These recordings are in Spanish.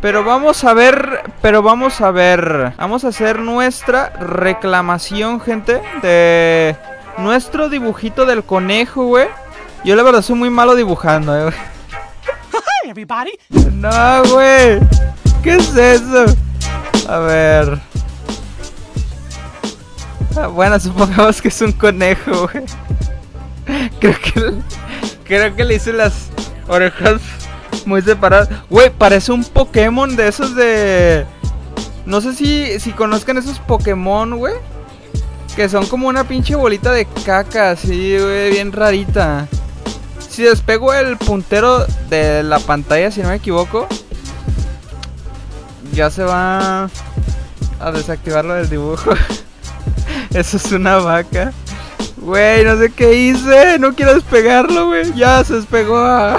Pero vamos a ver, pero vamos a ver. Vamos a hacer nuestra reclamación, gente, de nuestro dibujito del conejo, güey. Yo la verdad soy muy malo dibujando, eh. everybody. No, güey. ¿Qué es eso? A ver. Ah, bueno, supongamos que es un conejo, güey. Creo que creo que le hice las orejas muy separadas. Güey, parece un Pokémon de esos de no sé si si conozcan esos Pokémon, güey. Que son como una pinche bolita de caca, así, güey, bien rarita. Si despego el puntero de la pantalla, si no me equivoco, ya se va a desactivar lo del dibujo. Eso es una vaca. Güey, no sé qué hice. No quiero despegarlo, güey. Ya se despegó.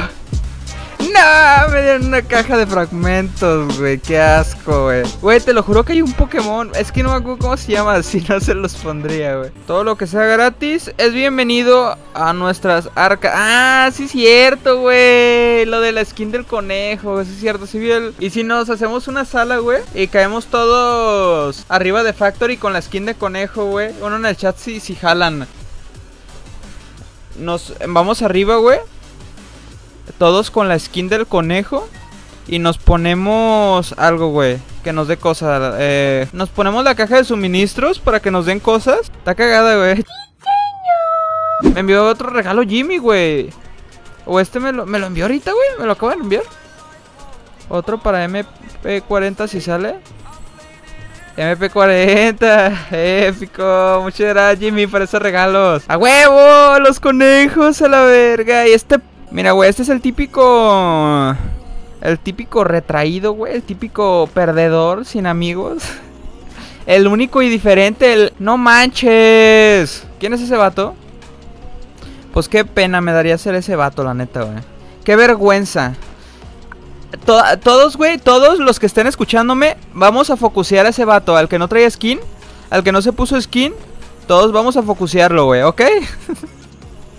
No, me dieron una caja de fragmentos, güey. Qué asco, güey. Güey, te lo juro que hay un Pokémon. Es que no me acuerdo cómo se llama. Si no se los pondría, güey. Todo lo que sea gratis es bienvenido a nuestras arcas. Ah, sí, cierto, güey. Lo de la skin del conejo. Sí, es cierto. Sí, vi el... Y si nos hacemos una sala, güey. Y caemos todos arriba de Factory con la skin de conejo, güey. Uno en el chat si, si jalan. Nos vamos arriba, güey todos con la skin del conejo. Y nos ponemos algo, güey. Que nos dé cosas. Eh, nos ponemos la caja de suministros para que nos den cosas. Está cagada, güey. Me envió otro regalo Jimmy, güey. O este me lo, me lo envió ahorita, güey. Me lo acaba de enviar. Otro para MP40 si sale. MP40, épico. Muchas gracias, Jimmy, por esos regalos. ¡A huevo! Los conejos a la verga. Y este Mira, güey, este es el típico... El típico retraído, güey. El típico perdedor sin amigos. El único y diferente, el... ¡No manches! ¿Quién es ese vato? Pues qué pena me daría ser ese vato, la neta, güey. Qué vergüenza. todos, güey, todos los que estén escuchándome, vamos a focusear a ese vato. Al que no trae skin, al que no se puso skin, todos vamos a focusearlo, güey, ¿ok?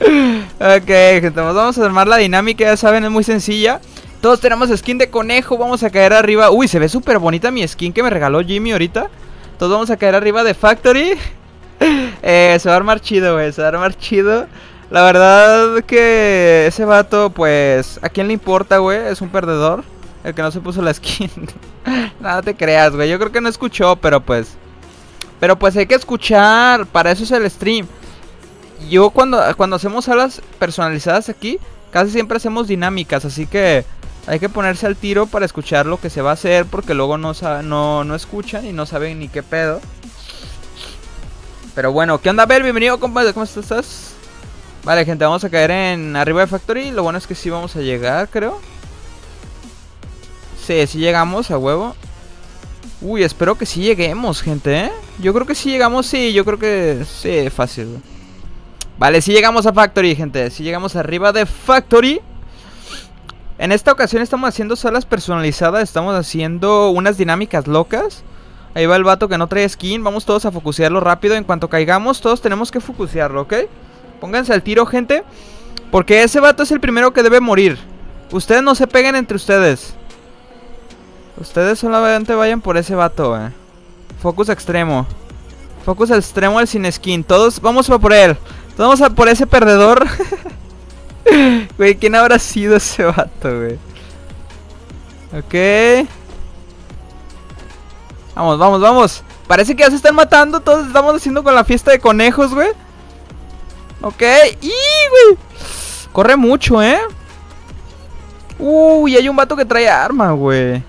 ok, gente, pues vamos a armar la dinámica, ya saben, es muy sencilla. Todos tenemos skin de conejo, vamos a caer arriba. Uy, se ve súper bonita mi skin que me regaló Jimmy ahorita. Todos vamos a caer arriba de Factory. eh, se va a armar chido, güey, se va a armar chido. La verdad que ese vato, pues, ¿a quién le importa, güey? Es un perdedor. El que no se puso la skin. Nada te creas, güey. Yo creo que no escuchó, pero pues... Pero pues hay que escuchar. Para eso es el stream yo cuando, cuando hacemos salas personalizadas aquí, casi siempre hacemos dinámicas, así que hay que ponerse al tiro para escuchar lo que se va a hacer, porque luego no, no, no escuchan y no saben ni qué pedo. Pero bueno, ¿qué onda, Bel? Bienvenido, compadre, ¿cómo estás? Vale, gente, vamos a caer en arriba de Factory. Lo bueno es que sí vamos a llegar, creo. Sí, sí llegamos a huevo. Uy, espero que sí lleguemos, gente, ¿eh? Yo creo que sí llegamos, sí, yo creo que sí, fácil. Vale, si llegamos a Factory, gente. Si llegamos arriba de Factory. En esta ocasión estamos haciendo salas personalizadas. Estamos haciendo unas dinámicas locas. Ahí va el vato que no trae skin. Vamos todos a focusearlo rápido. En cuanto caigamos, todos tenemos que focusearlo, ¿ok? Pónganse al tiro, gente. Porque ese vato es el primero que debe morir. Ustedes no se peguen entre ustedes. Ustedes solamente vayan por ese vato, eh. Focus extremo. Focus extremo al sin skin. Todos vamos a por él. Vamos a por ese perdedor. Güey, ¿quién habrá sido ese vato, güey? Ok. Vamos, vamos, vamos. Parece que ya se están matando. Todos estamos haciendo con la fiesta de conejos, güey. Ok. ¡Y, güey! Corre mucho, ¿eh? Uy, hay un vato que trae arma, güey.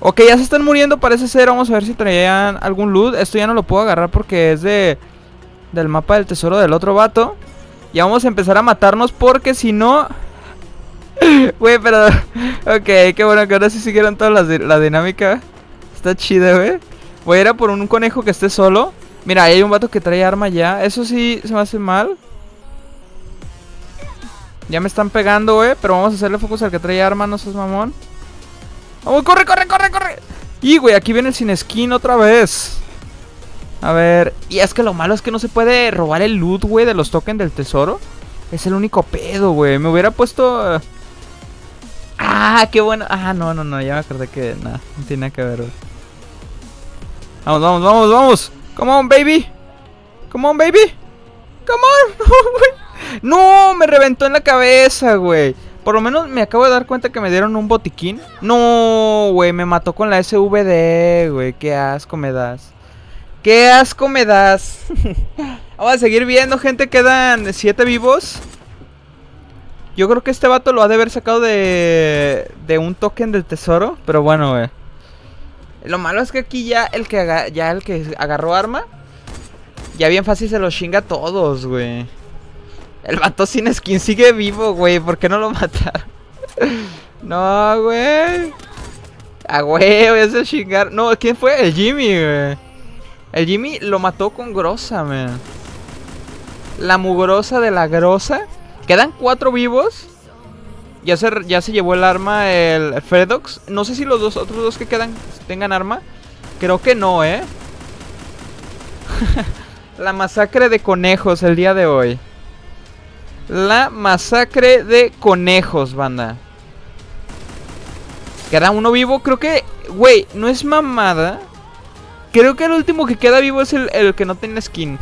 Ok, ya se están muriendo, parece ser. Vamos a ver si traían algún loot. Esto ya no lo puedo agarrar porque es de del mapa del tesoro del otro vato. Y vamos a empezar a matarnos porque si no... Güey, pero... Ok, qué bueno que ahora sí siguieron toda la, dinámica. Está chida, güey. Voy a ir a por un conejo que esté solo. Mira, ahí hay un vato que trae arma ya. Eso sí se me hace mal. Ya me están pegando, güey. Pero vamos a hacerle focus al que trae arma, no seas mamón. ¡Vamos, corre, corre, corre, corre! Y, güey, aquí viene el sin skin otra vez. A ver, y es que lo malo es que no se puede robar el loot, güey, de los tokens del tesoro. Es el único pedo, güey. Me hubiera puesto... Ah, qué bueno. Ah, no, no, no. Ya me acordé que nada, no tiene que ver, güey. Vamos, vamos, vamos, vamos. Come on, baby. Come on, baby. Come on. No, me reventó en la cabeza, güey. Por lo menos me acabo de dar cuenta que me dieron un botiquín. No, güey, me mató con la SVD, güey. Qué asco me das. Qué asco me das. Vamos a seguir viendo, gente. Quedan siete vivos. Yo creo que este vato lo ha de haber sacado de, de un token del tesoro. Pero bueno, güey. Lo malo es que aquí ya el que, aga- ya el que agarró arma. Ya bien fácil se los chinga a todos, güey. El vato sin skin sigue vivo, güey. ¿Por qué no lo mataron? no, güey. Ah, güey, voy a hacer chingar. No, ¿quién fue? El Jimmy, güey. El Jimmy lo mató con grosa, man. La mugrosa de la grosa. Quedan cuatro vivos. Ya se, ya se llevó el arma el Fredox. No sé si los dos otros dos que quedan tengan arma. Creo que no, ¿eh? la masacre de conejos el día de hoy. La masacre de conejos, banda. Queda uno vivo. Creo que, güey, no es mamada. Creo que el último que queda vivo es el, el que no tiene skin.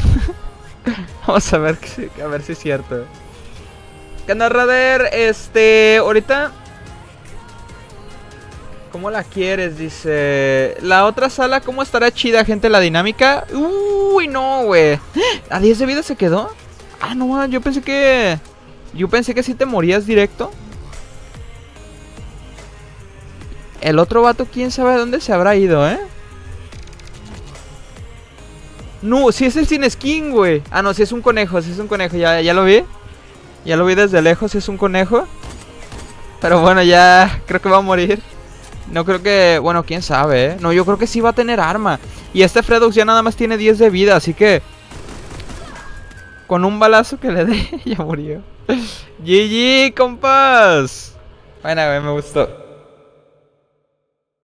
Vamos a ver, a ver si es cierto. ¿Qué onda, Rader? Este, ahorita... ¿Cómo la quieres? Dice... La otra sala, ¿cómo estará chida, gente? La dinámica... Uy, no, güey. ¿A 10 de vida se quedó? Ah, no, yo pensé que... Yo pensé que si te morías directo. El otro vato, quién sabe dónde se habrá ido, ¿eh? No, si es el sin skin, güey. Ah, no, si es un conejo, si es un conejo, ya, ya lo vi. Ya lo vi desde lejos, si es un conejo. Pero bueno, ya creo que va a morir. No creo que... Bueno, quién sabe, ¿eh? No, yo creo que sí va a tener arma. Y este Fredox ya nada más tiene 10 de vida, así que... Con un balazo que le dé, ya murió. GG, compas. Bueno, me gustó.